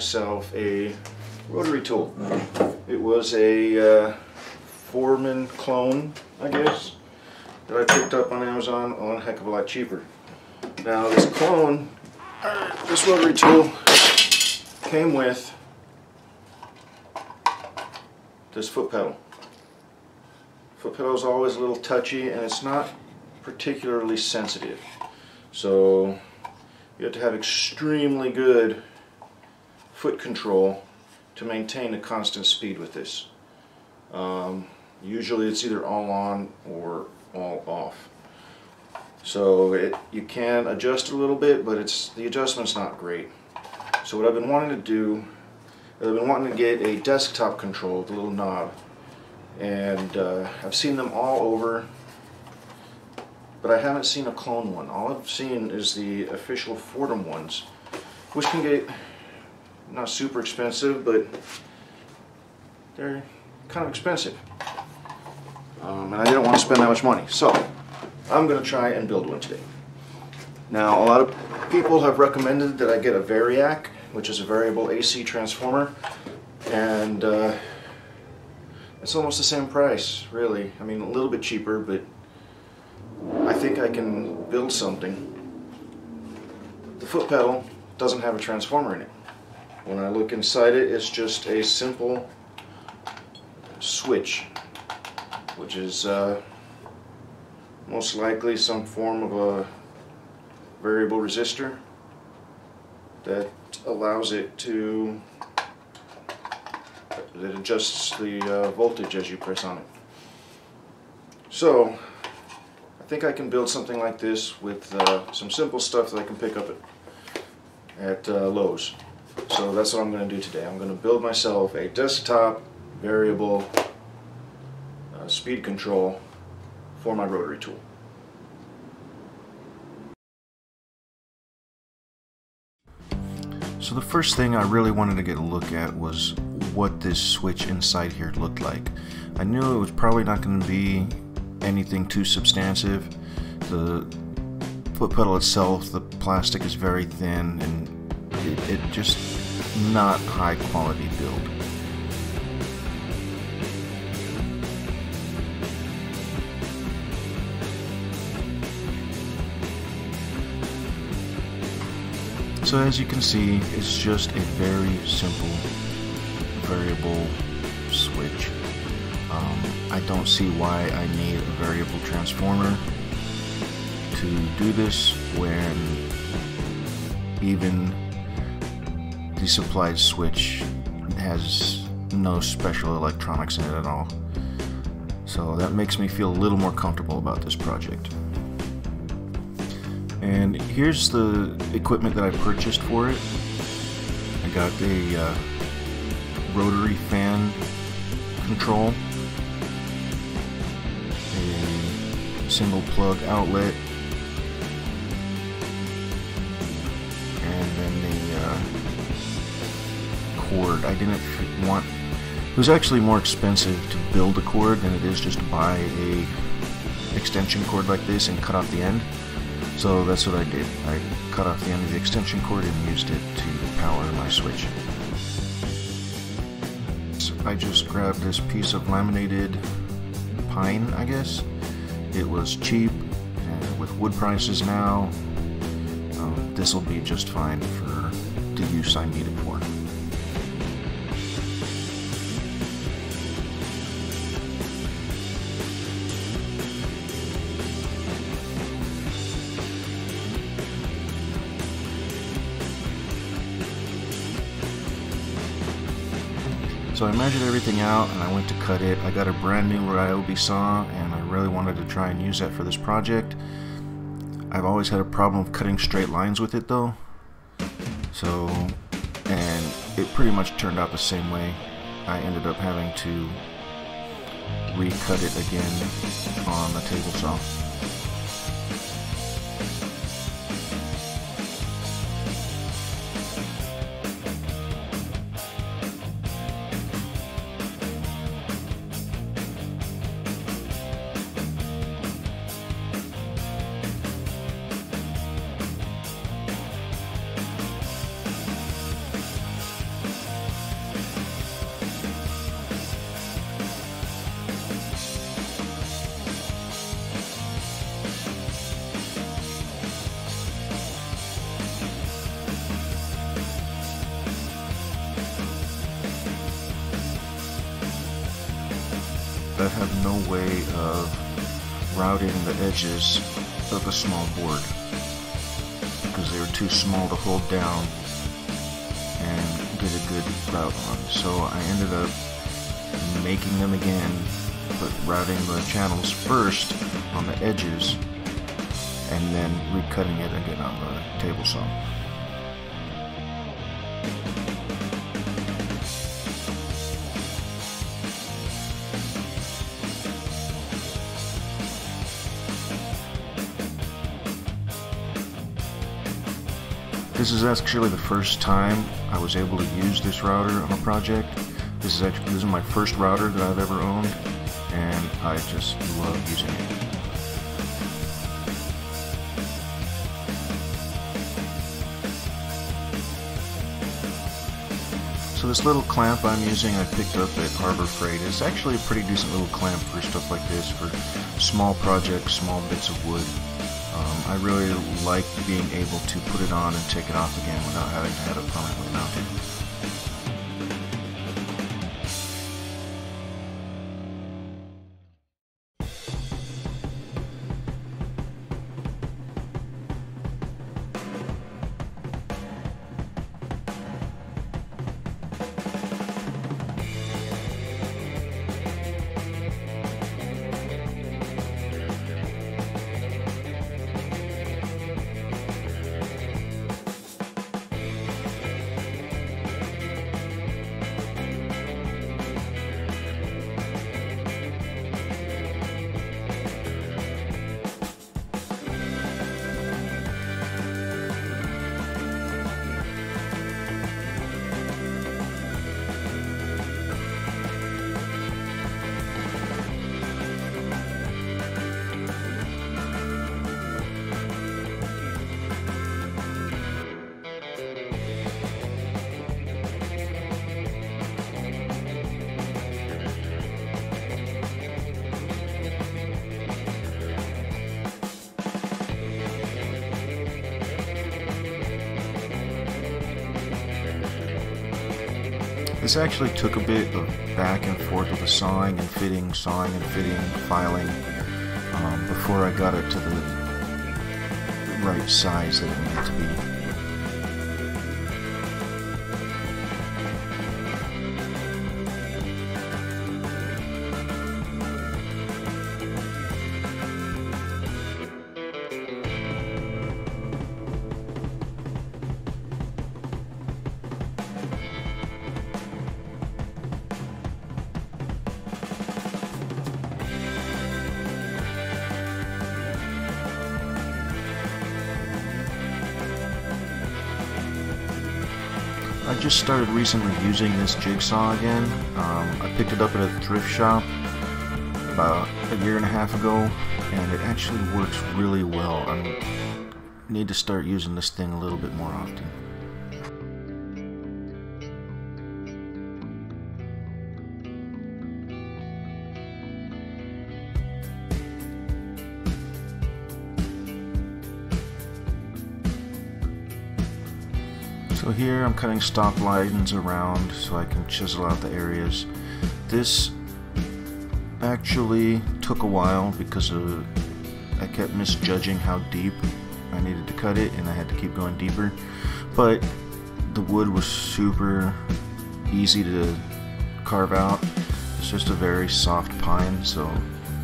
myself a rotary tool. It was a uh, Foredom clone, I guess, that I picked up on Amazon on a heck of a lot cheaper. Now this clone, uh, this rotary tool came with this foot pedal. Foot pedal is always a little touchy and it's not particularly sensitive. So you have to have extremely good foot control to maintain a constant speed with this. Um, usually it's either all on or all off. So it, you can adjust a little bit, but it's the adjustment's not great. So what I've been wanting to do, I've been wanting to get a desktop control with a little knob. And uh, I've seen them all over, but I haven't seen a clone one. All I've seen is the official Foredom ones, which can get not super expensive, but they're kind of expensive. Um, and I didn't want to spend that much money. So I'm going to try and build one today. Now a lot of people have recommended that I get a Variac, which is a variable AC transformer. And uh, it's almost the same price, really. I mean, a little bit cheaper, but I think I can build something. The foot pedal doesn't have a transformer in it. When I look inside it, it's just a simple switch, which is uh, most likely some form of a variable resistor that allows it to that adjusts the uh, voltage as you press on it. So I think I can build something like this with uh, some simple stuff that I can pick up at, at uh, Lowe's. So that's what I'm going to do today. I'm going to build myself a desktop variable uh, speed control for my rotary tool. So the first thing I really wanted to get a look at was what this switch inside here looked like. I knew it was probably not going to be anything too substantive. The foot pedal itself, the plastic is very thin and it, it just not high quality build. So as you can see, it's just a very simple variable switch. Um, I don't see why I need a variable transformer to do this when even the supplied switch has no special electronics in it at all. So that makes me feel a little more comfortable about this project. And here's the equipment that I purchased for it. I got a uh, rotary fan control, a single plug outlet, cord. I didn't want. It was actually more expensive to build a cord than it is just to buy a extension cord like this and cut off the end. So that's what I did. I cut off the end of the extension cord and used it to power my switch. So I just grabbed this piece of laminated pine, I guess. It was cheap, with wood prices now, um, this will be just fine for the use I need it for. So I measured everything out and I went to cut it. I got a brand new Ryobi saw and I really wanted to try and use that for this project. I've always had a problem cutting straight lines with it though. So, and it pretty much turned out the same way. I ended up having to recut it again on the table saw. No way of routing the edges of a small board because they were too small to hold down and get a good route on. So I ended up making them again, but routing the channels first on the edges and then recutting it again on the table saw. This is actually the first time I was able to use this router on a project. This is actually this is my first router that I've ever owned, and I just love using it. So this little clamp I'm using I picked up at Harbor Freight. It's actually a pretty decent little clamp for stuff like this, for small projects, small bits of wood. Um, I really like being able to put it on and take it off again without having to have it permanently mounted. This actually took a bit of back and forth with the sawing and fitting, sawing and fitting, filing, um, before I got it to the right size that it needed to be. Just started recently using this jigsaw again. Um, I picked it up at a thrift shop about a year and a half ago, and it actually works really well. I need to start using this thing a little bit more often. So here I'm cutting stop lines around so I can chisel out the areas. This actually took a while because of, I kept misjudging how deep I needed to cut it and I had to keep going deeper. But the wood was super easy to carve out. It's just a very soft pine so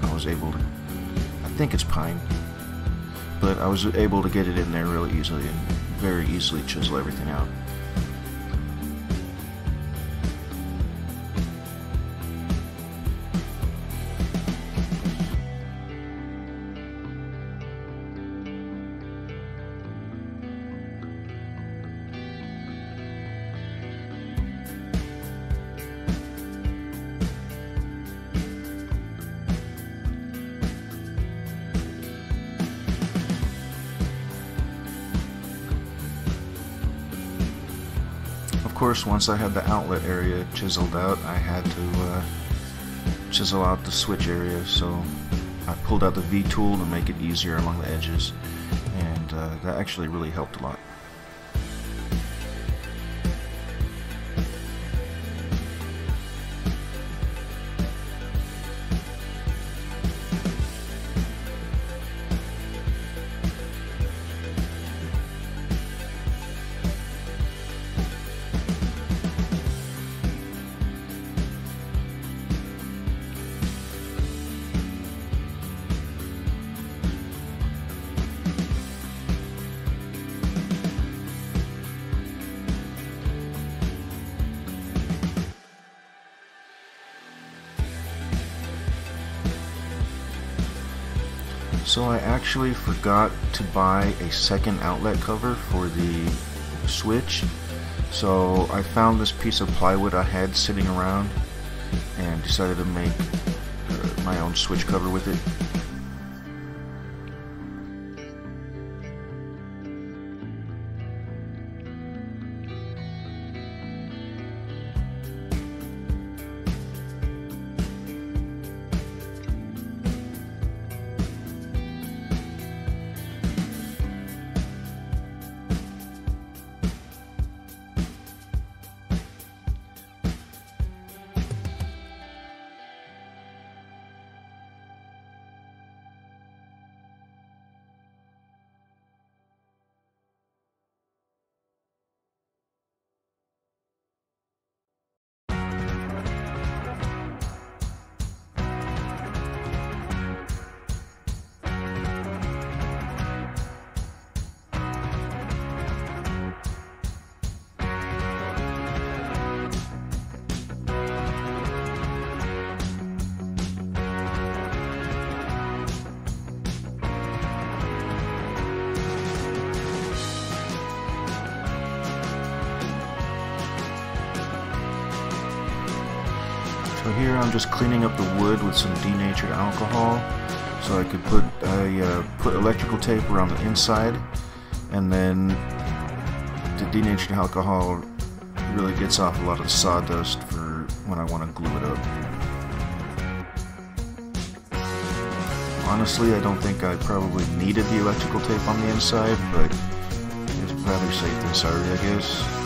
I was able to, I think it's pine, but I was able to get it in there really easily and very easily chisel everything out. Course, once I had the outlet area chiseled out, I had to uh, chisel out the switch area, so I pulled out the V-tool to make it easier along the edges, and uh, that actually really helped a lot. So I actually forgot to buy a second outlet cover for the switch. So I found this piece of plywood I had sitting around and decided to make uh, my own switch cover with it. Here I'm just cleaning up the wood with some denatured alcohol so I could put I uh, put electrical tape around the inside and then the denatured alcohol really gets off a lot of the sawdust for when I want to glue it up. Honestly, I don't think I probably needed the electrical tape on the inside, but it's rather safe than sorry, I guess.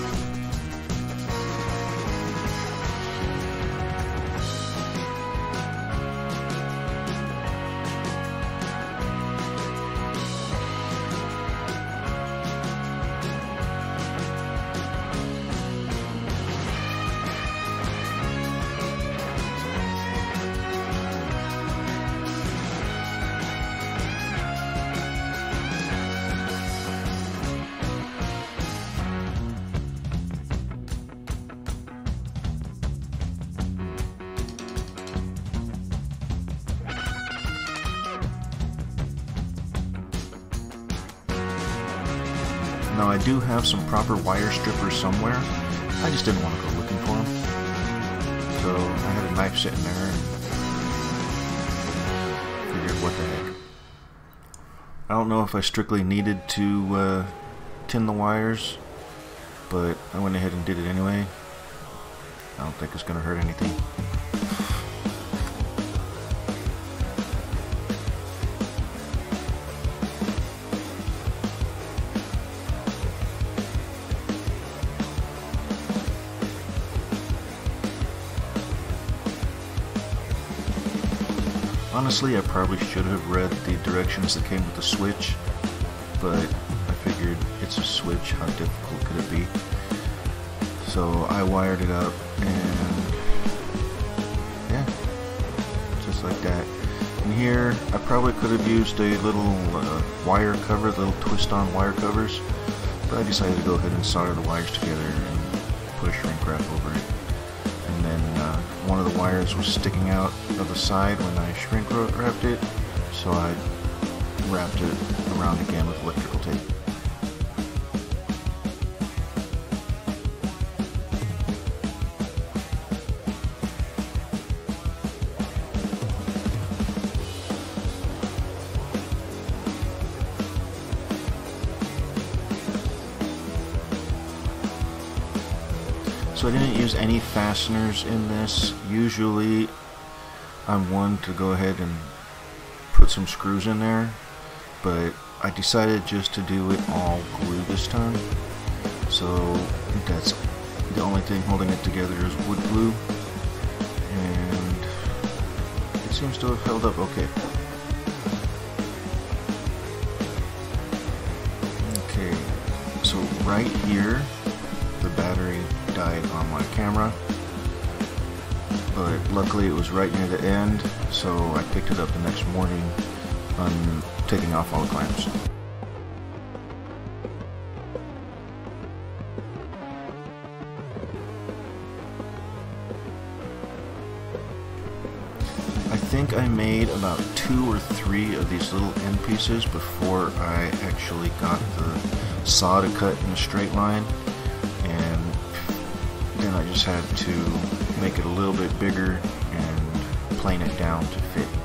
I do have some proper wire strippers somewhere. I just didn't want to go looking for them. So I had a knife sitting there and figured what the heck. I don't know if I strictly needed to uh, tin the wires, but I went ahead and did it anyway. I don't think it's going to hurt anything. Honestly, I probably should have read the directions that came with the Switch, but I figured it's a Switch, how difficult could it be? So I wired it up, and yeah, just like that. And here, I probably could have used a little uh, wire cover, little twist-on wire covers, but I decided to go ahead and solder the wires together and put a shrink wrap over it one of the wires was sticking out of the side when I shrink wrapped it, so I wrapped it around again with electrical tape. So I didn't use any fasteners in this. Usually I'm one to go ahead and put some screws in there, but I decided just to do it all glue this time. So that's the only thing holding it together is wood glue, and it seems to have held up okay. Okay, so right here, died on my camera but luckily it was right near the end so I picked it up the next morning on taking off all the clamps. I think I made about two or three of these little end pieces before I actually got the saw to cut in a straight line just had to make it a little bit bigger and plane it down to fit.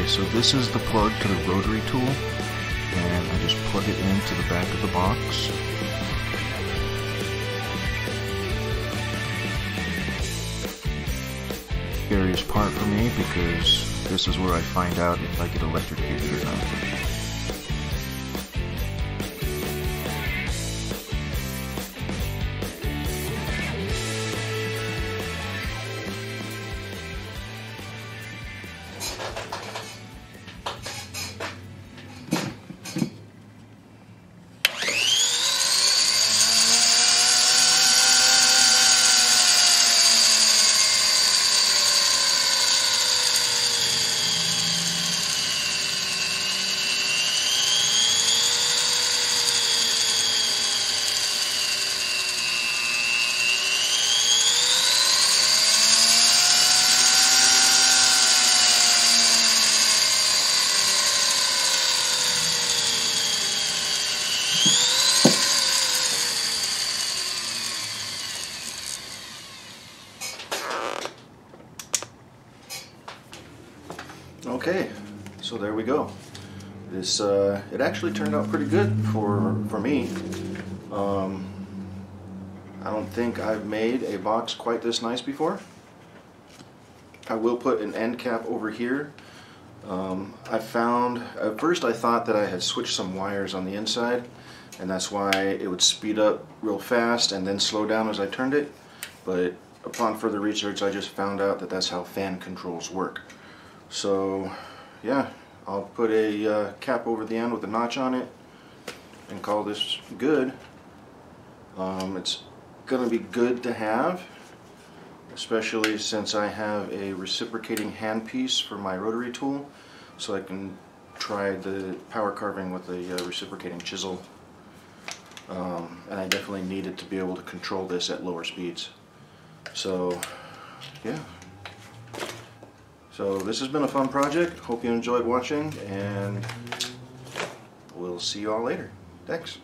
Okay, so this is the plug to the rotary tool, and I just plug it into the back of the box. Scariest part for me because this is where I find out if I get electrocuted or not. Okay, so there we go. This uh, it actually turned out pretty good for for me. Um, I don't think I've made a box quite this nice before. I will put an end cap over here. Um, I found at first I thought that I had switched some wires on the inside, and that's why it would speed up real fast and then slow down as I turned it. But upon further research, I just found out that that's how fan controls work. So yeah, I'll put a uh, cap over the end with a notch on it and call this good. Um, it's gonna be good to have, especially since I have a reciprocating handpiece for my rotary tool, so I can try the power carving with a uh, reciprocating chisel. Um, and I definitely needed it to be able to control this at lower speeds. So, yeah. So this has been a fun project. Hope you enjoyed watching and we'll see you all later. Thanks.